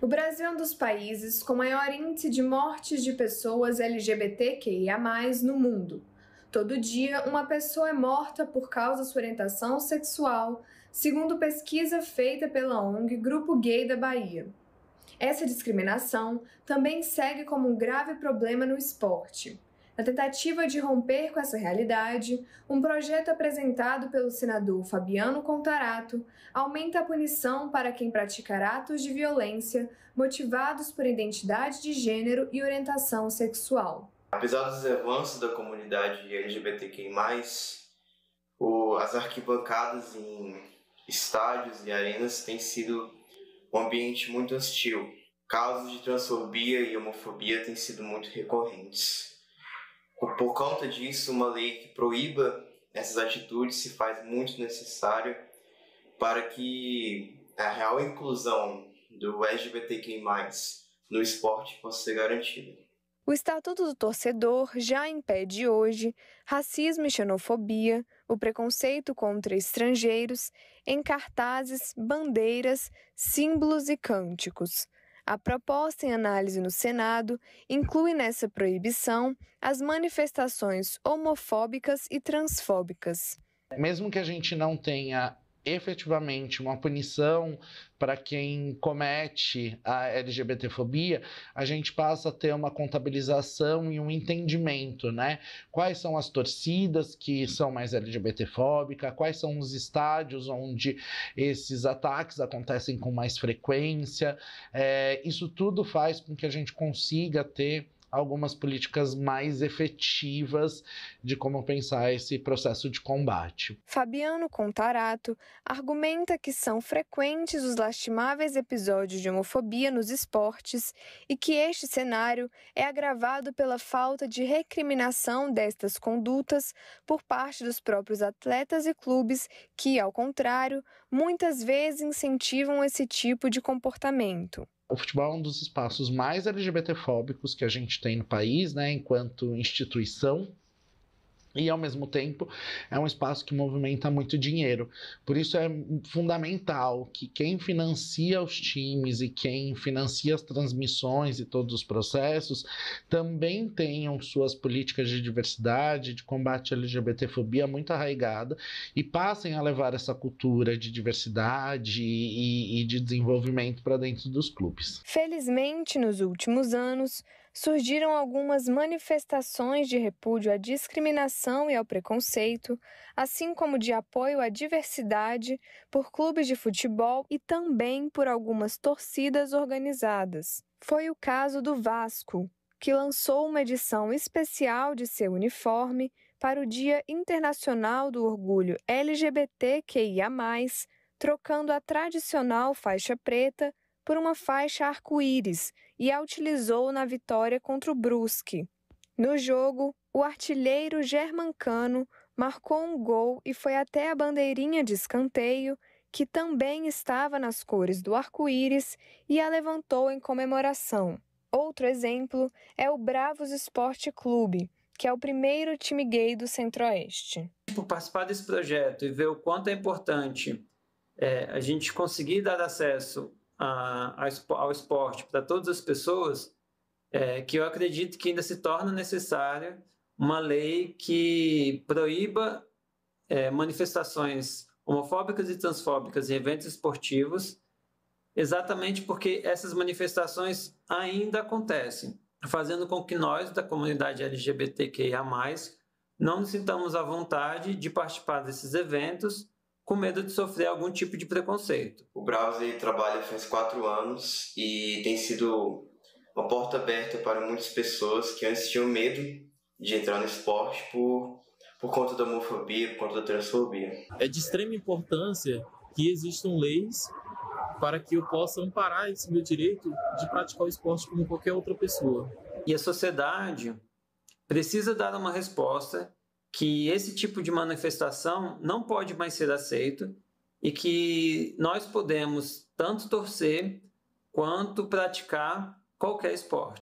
O Brasil é um dos países com maior índice de mortes de pessoas LGBTQIA no mundo. Todo dia, uma pessoa é morta por causa da sua orientação sexual, segundo pesquisa feita pela ONG Grupo Gay da Bahia. Essa discriminação também segue como um grave problema no esporte. Na tentativa de romper com essa realidade, um projeto apresentado pelo senador Fabiano Contarato aumenta a punição para quem praticar atos de violência motivados por identidade de gênero e orientação sexual. Apesar dos avanços da comunidade LGBTQI, as arquibancadas em estádios e arenas têm sido um ambiente muito hostil. Casos de transfobia e homofobia têm sido muito recorrentes. Por conta disso, uma lei que proíba essas atitudes se faz muito necessária para que a real inclusão do LGBTQI+, no esporte possa ser garantida. O Estatuto do Torcedor já impede hoje racismo e xenofobia, o preconceito contra estrangeiros, em cartazes, bandeiras, símbolos e cânticos. A proposta em análise no Senado inclui nessa proibição as manifestações homofóbicas e transfóbicas. Mesmo que a gente não tenha efetivamente uma punição para quem comete a LGBTfobia, a gente passa a ter uma contabilização e um entendimento, né? Quais são as torcidas que são mais LGBTfóbicas, quais são os estádios onde esses ataques acontecem com mais frequência. É, isso tudo faz com que a gente consiga ter algumas políticas mais efetivas de como pensar esse processo de combate. Fabiano Contarato argumenta que são frequentes os lastimáveis episódios de homofobia nos esportes e que este cenário é agravado pela falta de recriminação destas condutas por parte dos próprios atletas e clubes que, ao contrário, muitas vezes incentivam esse tipo de comportamento o futebol é um dos espaços mais LGBTfóbicos que a gente tem no país, né, enquanto instituição e ao mesmo tempo é um espaço que movimenta muito dinheiro. Por isso é fundamental que quem financia os times e quem financia as transmissões e todos os processos também tenham suas políticas de diversidade, de combate à LGBTfobia muito arraigada e passem a levar essa cultura de diversidade e, e de desenvolvimento para dentro dos clubes. Felizmente, nos últimos anos, surgiram algumas manifestações de repúdio à discriminação e ao preconceito, assim como de apoio à diversidade por clubes de futebol e também por algumas torcidas organizadas. Foi o caso do Vasco, que lançou uma edição especial de seu uniforme para o Dia Internacional do Orgulho LGBTQIA, trocando a tradicional faixa preta por uma faixa arco-íris e a utilizou na vitória contra o Brusque. No jogo, o artilheiro Germancano marcou um gol e foi até a bandeirinha de escanteio, que também estava nas cores do arco-íris, e a levantou em comemoração. Outro exemplo é o Bravos Esporte Clube, que é o primeiro time gay do Centro-Oeste. Por participar desse projeto e ver o quanto é importante é, a gente conseguir dar acesso a, ao esporte para todas as pessoas, é, que eu acredito que ainda se torna necessária uma lei que proíba é, manifestações homofóbicas e transfóbicas em eventos esportivos, exatamente porque essas manifestações ainda acontecem, fazendo com que nós, da comunidade LGBTQIA, não nos sintamos à vontade de participar desses eventos com medo de sofrer algum tipo de preconceito. O Browse trabalha faz quatro anos e tem sido uma porta aberta para muitas pessoas que antes tinham medo de entrar no esporte por, por conta da homofobia, por conta da transfobia. É de extrema importância que existam leis para que eu possa amparar esse meu direito de praticar o esporte como qualquer outra pessoa. E a sociedade precisa dar uma resposta que esse tipo de manifestação não pode mais ser aceito e que nós podemos tanto torcer quanto praticar qualquer esporte.